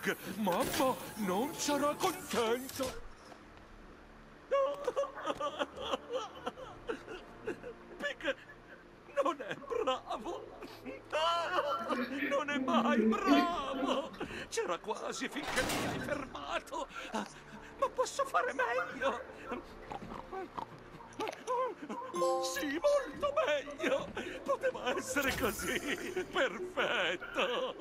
Pig, mamma non sarà contenta. Pick non è bravo. Non è mai bravo. C'era quasi finché mi hai fermato. Ma posso fare meglio. Sì, molto meglio. Poteva essere così. Perfetto.